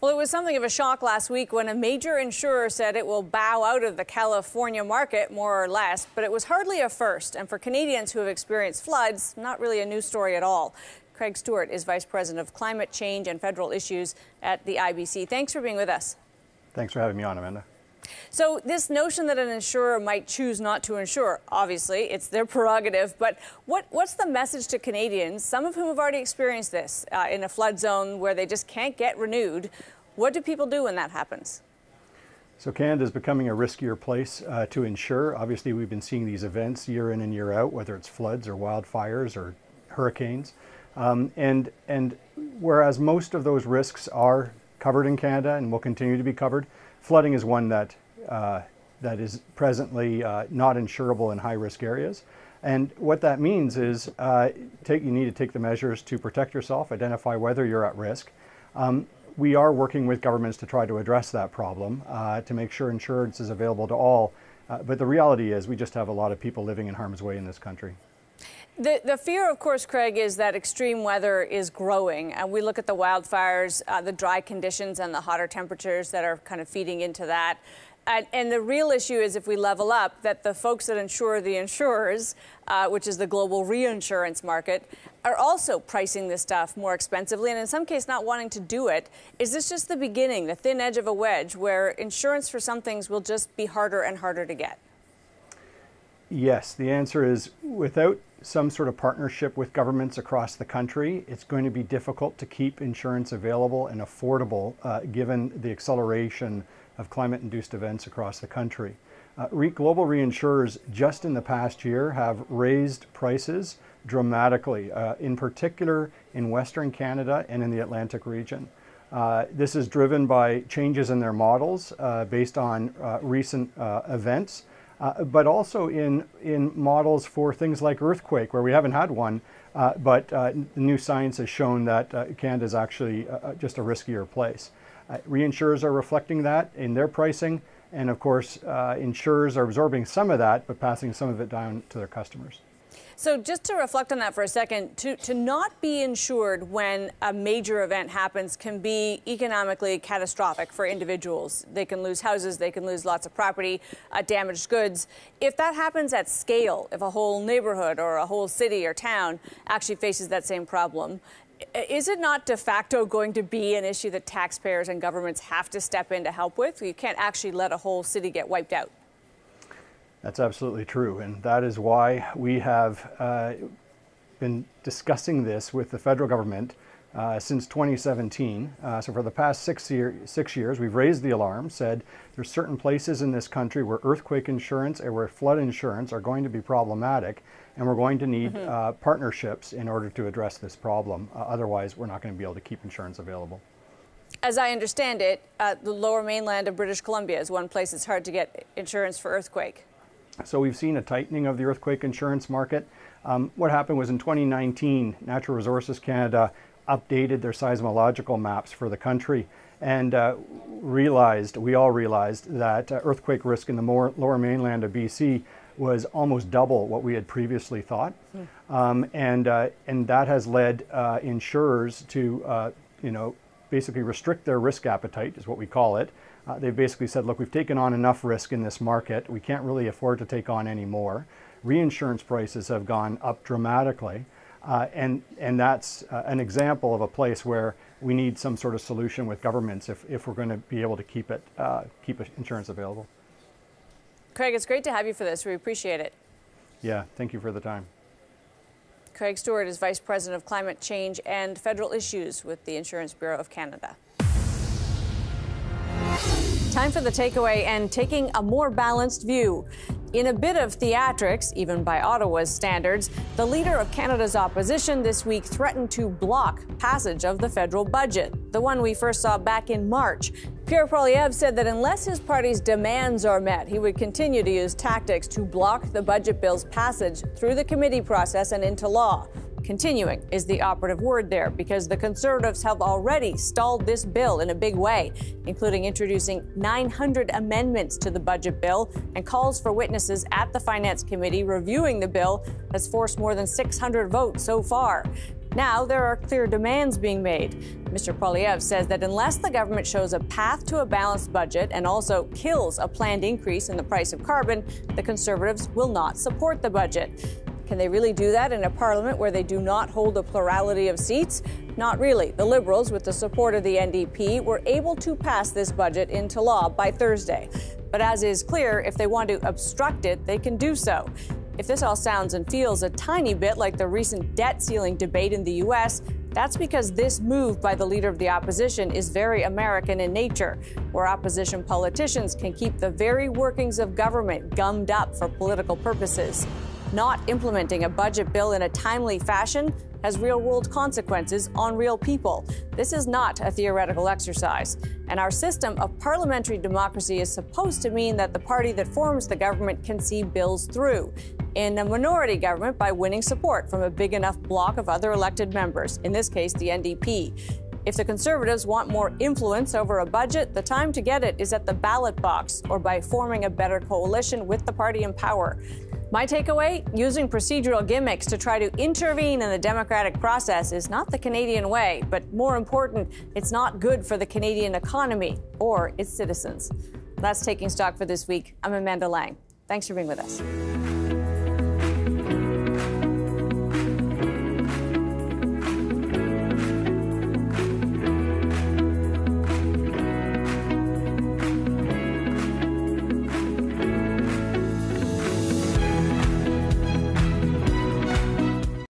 Well, it was something of a shock last week when a major insurer said it will bow out of the California market, more or less, but it was hardly a first. And for Canadians who have experienced floods, not really a new story at all. Craig Stewart is Vice President of Climate Change and Federal Issues at the IBC. Thanks for being with us. Thanks for having me on, Amanda. So, this notion that an insurer might choose not to insure, obviously, it's their prerogative. But what, what's the message to Canadians, some of whom have already experienced this uh, in a flood zone where they just can't get renewed? What do people do when that happens? So, Canada is becoming a riskier place uh, to insure. Obviously, we've been seeing these events year in and year out, whether it's floods or wildfires or hurricanes. Um, and, and whereas most of those risks are covered in Canada and will continue to be covered, flooding is one that, uh, that is presently uh, not insurable in high risk areas. And what that means is uh, take, you need to take the measures to protect yourself, identify whether you're at risk. Um, we are working with governments to try to address that problem, uh, to make sure insurance is available to all. Uh, but the reality is we just have a lot of people living in harm's way in this country. The, the fear, of course, Craig, is that extreme weather is growing. And we look at the wildfires, uh, the dry conditions, and the hotter temperatures that are kind of feeding into that. And, and, the real issue is if we level up, that the folks that insure the insurers, uh, which is the global reinsurance market, are also pricing this stuff more expensively and in some cases not wanting to do it. Is this just the beginning, the thin edge of a wedge, where insurance for some things will just be harder and harder to get? Yes, the answer is without some sort of partnership with governments across the country, it's going to be difficult to keep insurance available and affordable uh, given the acceleration of climate induced events across the country. Uh, global reinsurers just in the past year have raised prices dramatically, uh, in particular in Western Canada and in the Atlantic region. Uh, this is driven by changes in their models uh, based on uh, recent events uh, but also in, in models for things like earthquake, where we haven't had one, uh, but uh, new science has shown that uh, Canada is actually uh, uh, just a riskier place. reinsurers are reflecting that in their pricing, and of course, insurers are absorbing some of that, but passing some of it down to their customers. So just to reflect on that for a second, to, to not be insured when a major event happens can be economically catastrophic for individuals. They can lose houses, they can lose lots of property, uh, damaged goods. If that happens at scale, if a whole neighborhood or a whole city or town actually faces that same problem, is it not de facto going to be an issue that taxpayers and governments have to step in to help with? You can't actually let a whole city get wiped out. That's absolutely true. And that is why we have uh, been discussing this with the federal government uh, since 2017. Uh, so for the past six, year, six years, we've raised the alarm, said there's certain places in this country where earthquake insurance and where flood insurance are going to be problematic, and we're going to need mm -hmm. partnerships in order to address this problem. Uh, otherwise, we're not going to be able to keep insurance available. As I understand it, uh, the lower mainland of British Columbia is one place it's hard to get insurance for earthquake. So we've seen a tightening of the earthquake insurance market. Um, what happened was in 2019, Natural Resources Canada updated their seismological maps for the country and uh, realized, we all realized, that uh, earthquake risk in the more, lower mainland of BC was almost double what we had previously thought. Mm. Um, and, uh, and that has led uh, insurers to, uh, you know, basically restrict their risk appetite, is what we call it, uh, they've basically said, look, we've taken on enough risk in this market. We can't really afford to take on any more. Reinsurance prices have gone up dramatically. Uh, and, and that's uh, an example of a place where we need some sort of solution with governments if, if we're going to be able to keep it, uh, keep insurance available. Craig, it's great to have you for this. We appreciate it. Yeah, thank you for the time. Craig Stewart is Vice President of Climate Change and Federal Issues with the Insurance Bureau of Canada. Time for the takeaway and taking a more balanced view. In a bit of theatrics, even by Ottawa's standards, the leader of Canada's opposition this week threatened to block passage of the federal budget, the one we first saw back in March. Pierre Poilievre said that unless his party's demands are met, he would continue to use tactics to block the budget bill's passage through the committee process and into law. Continuing is the operative word there because the Conservatives have already stalled this bill in a big way, including introducing 900 amendments to the budget bill and calls for witnesses at the Finance Committee reviewing the bill has forced more than 600 votes so far. Now there are clear demands being made. Mr. Poilievre says that unless the government shows a path to a balanced budget and also kills a planned increase in the price of carbon, the Conservatives will not support the budget. Can they really do that in a parliament where they do not hold a plurality of seats? Not really. The Liberals, with the support of the NDP, were able to pass this budget into law by Thursday. But as is clear, if they want to obstruct it, they can do so. If this all sounds and feels a tiny bit like the recent debt ceiling debate in the U.S., that's because this move by the leader of the opposition is very American in nature, where opposition politicians can keep the very workings of government gummed up for political purposes. Not implementing a budget bill in a timely fashion has real world consequences on real people. This is not a theoretical exercise. And our system of parliamentary democracy is supposed to mean that the party that forms the government can see bills through in a minority government by winning support from a big enough block of other elected members, in this case, the NDP. If the Conservatives want more influence over a budget, the time to get it is at the ballot box or by forming a better coalition with the party in power. My takeaway using procedural gimmicks to try to intervene in the democratic process is not the Canadian way, but more important, it's not good for the Canadian economy or its citizens. That's Taking Stock for this week. I'm Amanda Lang. Thanks for being with us.